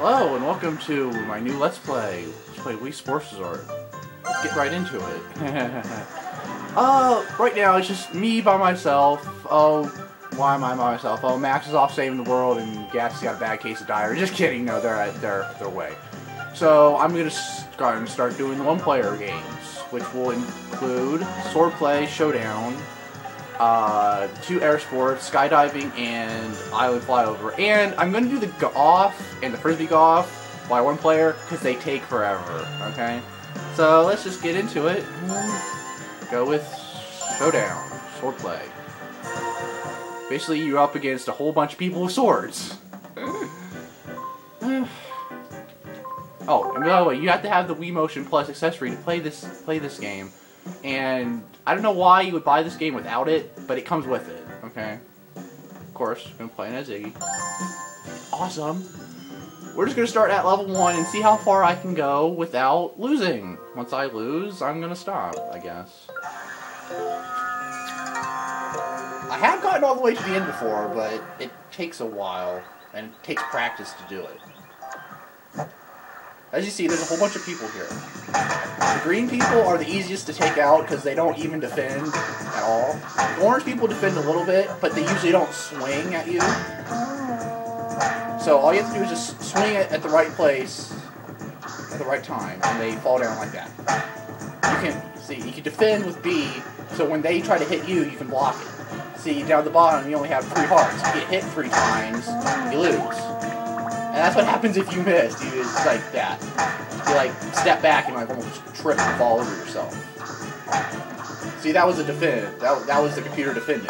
Hello and welcome to my new Let's Play. Let's play Wii Sports Resort. Let's get right into it. uh, right now it's just me by myself. Oh, why am I by myself? Oh, Max is off saving the world and Gas's got a bad case of diarrhea. Just kidding, no, they're at their, their way. So I'm gonna start, start doing one-player games, which will include Swordplay, Showdown, uh, two air sports, skydiving, and island flyover. And I'm going to do the golf and the frisbee golf by one player because they take forever. Okay, so let's just get into it. Go with showdown, swordplay. Basically, you're up against a whole bunch of people with swords. oh, and by the way, you have to have the Wii Motion Plus accessory to play this play this game. And I don't know why you would buy this game without it, but it comes with it, okay? Of course, I'm playing as Iggy. Awesome. We're just gonna start at level 1 and see how far I can go without losing. Once I lose, I'm gonna stop, I guess. I have gotten all the way to the end before, but it takes a while, and it takes practice to do it. As you see, there's a whole bunch of people here. The green people are the easiest to take out because they don't even defend at all. The orange people defend a little bit, but they usually don't swing at you. So all you have to do is just swing it at the right place at the right time, and they fall down like that. You can see you can defend with B, so when they try to hit you, you can block it. See down the bottom, you only have three hearts. You get hit three times, you lose. And that's what happens if you miss. You it's like that. You like step back and like almost trip and fall over yourself. See, that was a defend. That that was the computer defending.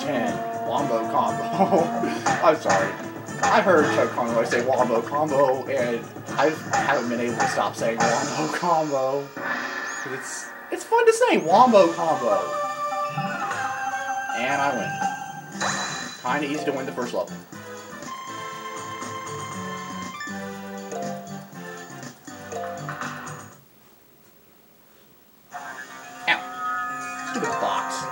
Ten wombo combo. I'm sorry. I've heard Chuck Conroy say wombo combo, and I haven't been able to stop saying wombo combo. It's it's fun to say wombo combo. And I win. Kinda easy to win the first level. Ow. Stupid box.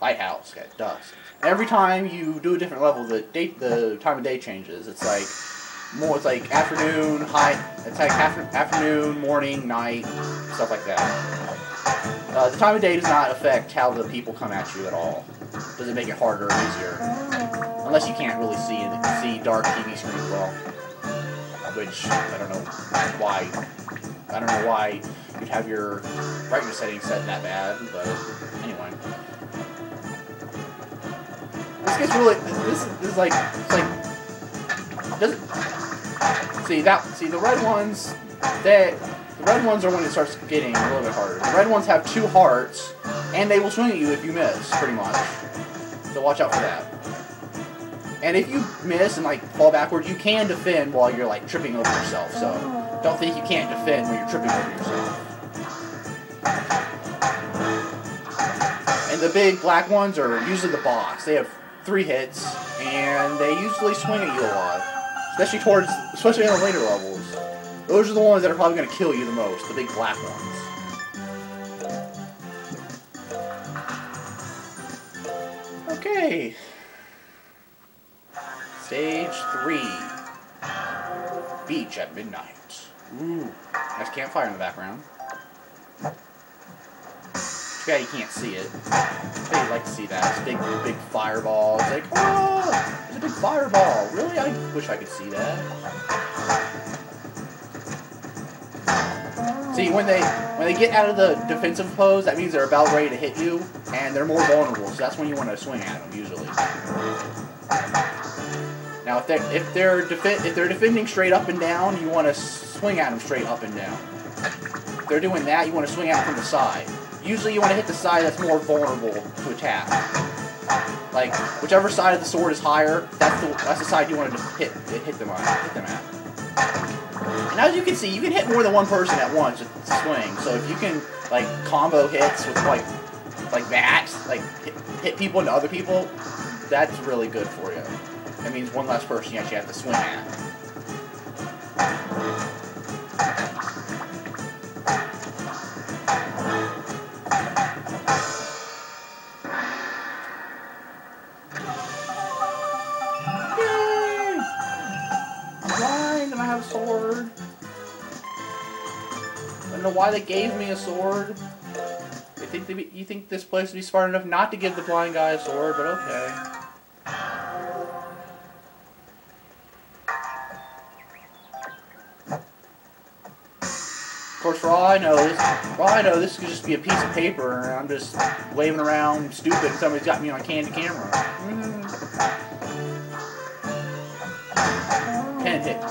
Lighthouse, got dust. Every time you do a different level, the date, the time of day changes. It's like more. It's like afternoon, high. It's like after, afternoon, morning, night, stuff like that. Uh, the time of day does not affect how the people come at you at all. Does it make it harder or easier? Unless you can't really see see dark TV screens well. Which, I don't know why. I don't know why you'd have your brightness setting set that bad, but anyway. This gets really, this, this is like, it's like, does it, see that, see the red ones, they, the red ones are when it starts getting a little bit harder. The red ones have two hearts, and they will swing at you if you miss, pretty much. So watch out for that. And if you miss and like fall backwards, you can defend while you're like tripping over yourself. So oh. don't think you can't defend when you're tripping over yourself. And the big black ones are usually the boss. They have three hits, and they usually swing at you a lot, especially towards, especially on the later levels. Those are the ones that are probably going to kill you the most, the big black ones. Okay. Stage 3. Beach at midnight. Ooh. Nice campfire in the background. Yeah, you can't see it. But you'd like to see that. It's big, big fireball. It's like, oh, there's a big fireball. Really? I wish I could see that. See, when they when they get out of the defensive pose, that means they're about ready to hit you, and they're more vulnerable. So that's when you want to swing at them usually. Now, if they're if they're if they're defending straight up and down, you want to swing at them straight up and down. If they're doing that, you want to swing at them from the side. Usually, you want to hit the side that's more vulnerable to attack. Like whichever side of the sword is higher, that's the that's the side you want to hit hit them on hit them at. And as you can see, you can hit more than one person at once with swing. So if you can like combo hits with like like that, like hit, hit people into other people, that's really good for you. That means one less person you actually have to swing at. Why they gave me a sword. You think they be, you think this place would be smart enough not to give the blind guy a sword, but okay. Of course, for all I know, this, for all I know, this could just be a piece of paper, and I'm just waving around stupid, and somebody's got me on Candid Camera. Mm. Pen hit.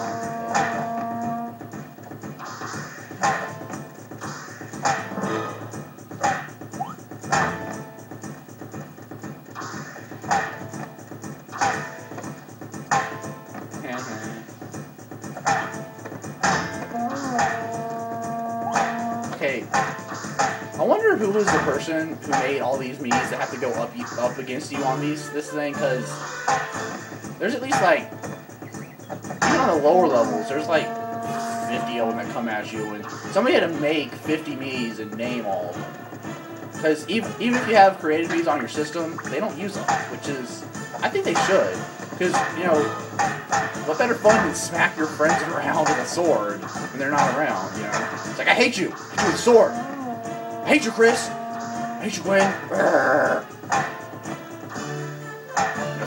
Person who made all these Miis that have to go up up against you on these this thing, because there's at least like even on the lower levels, there's like 50 of them that come at you, and somebody had to make 50 Miis and name all of them. Because even, even if you have created Miis on your system, they don't use them, which is, I think they should. Because, you know, what better fun than smack your friends around with a sword when they're not around, you know? It's like, I hate you! I hate you with a sword! I hate you, Chris! I you, Gwen! Brrr.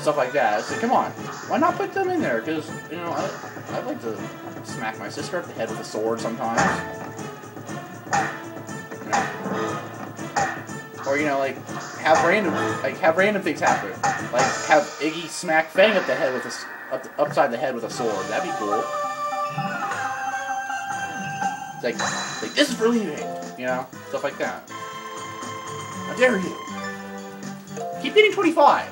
Stuff like that. It's like, come on, why not put them in there? Because, you know, I, I'd like to smack my sister up the head with a sword sometimes. Or, you know, like, have random, like, have random things happen. Like, have Iggy smack Fang up the head with a, up the, upside the head with a sword. That'd be cool. It's like, like, this is for leaving. You know? Stuff like that. How dare you? Keep getting 25.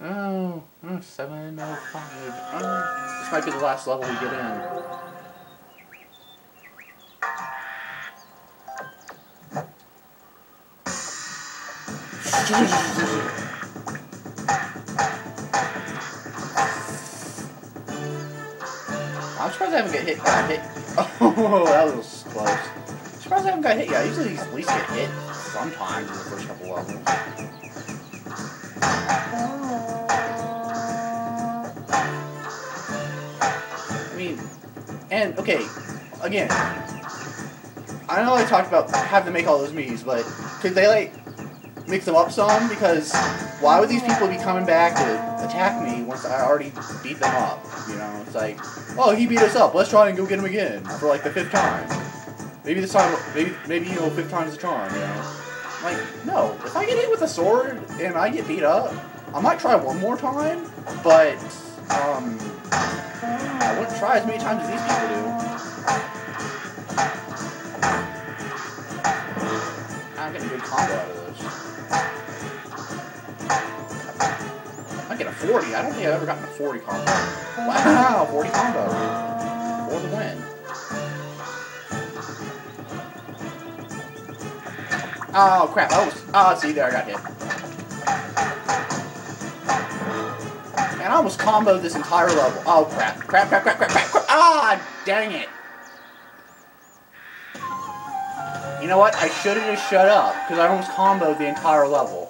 Oh, oh, 705. Oh, um, this might be the last level we get in. I'm surprised I haven't got hit. Got hit. Oh, that was close. I'm surprised I haven't got hit yet. I usually at least get hit sometimes in the first couple levels. I mean, and okay, again, I know I talked about having to make all those Mii's, but could they like mix them up some? Because why would these people be coming back to attack me once I already beat them up? You know, it's like, oh, he beat us up. Let's try and go get him again for like the fifth time. Maybe this time, maybe maybe you know, fifth time's the charm. You know, like no. If I get hit with a sword and I get beat up, I might try one more time, but um, I wouldn't try as many times as these people do. I'm getting a good combo out of this. I'm get a 40. I don't think I've ever gotten a 40 combo. Wow, 40 combo. For the win. Oh, crap. Oh, oh, see, there I got hit. Man, I almost comboed this entire level. Oh, crap. Crap, crap, crap, crap, crap, crap. Ah, dang it. You know what? I should have just shut up, because I almost comboed the entire level.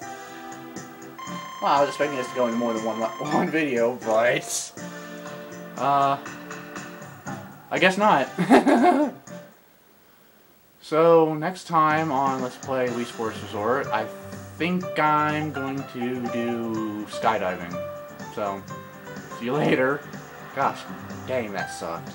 Well, I was expecting this to go into more than one one video, but... Uh... I guess not. so, next time on Let's Play Wii Sports Resort, I think I'm going to do skydiving. So, see you later. Gosh, dang, that sucked.